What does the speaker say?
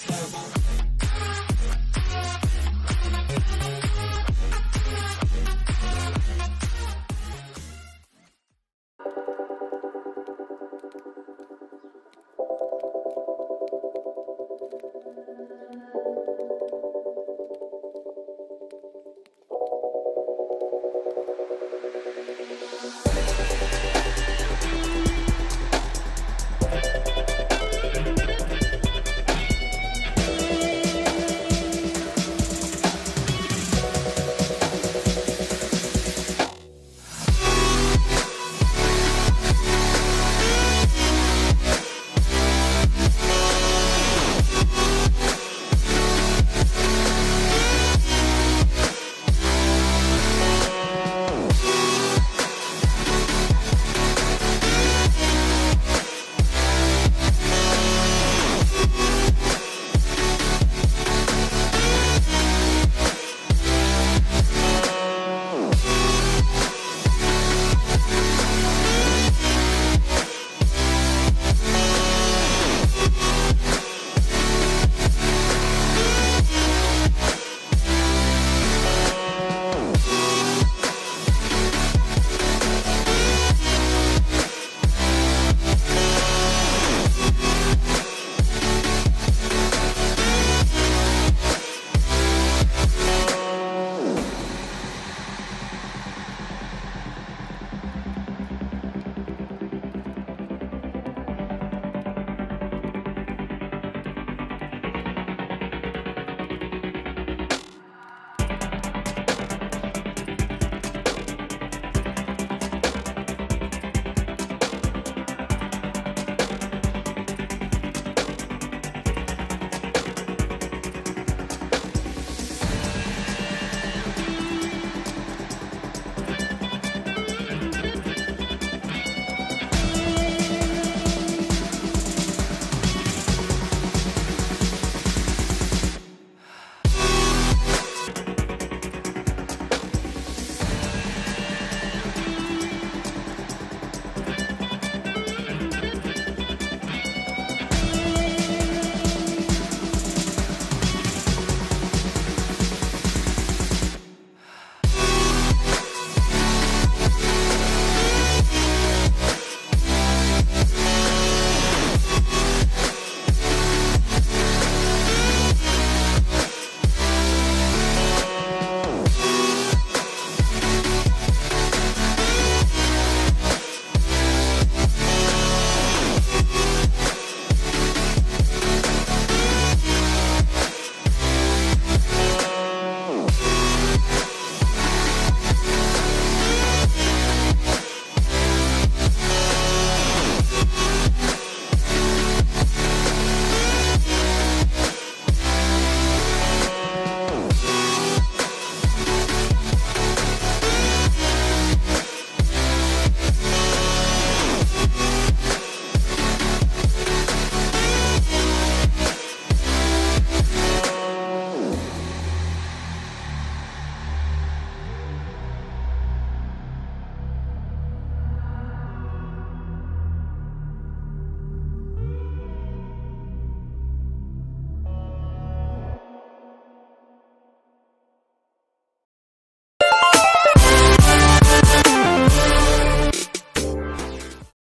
Slow.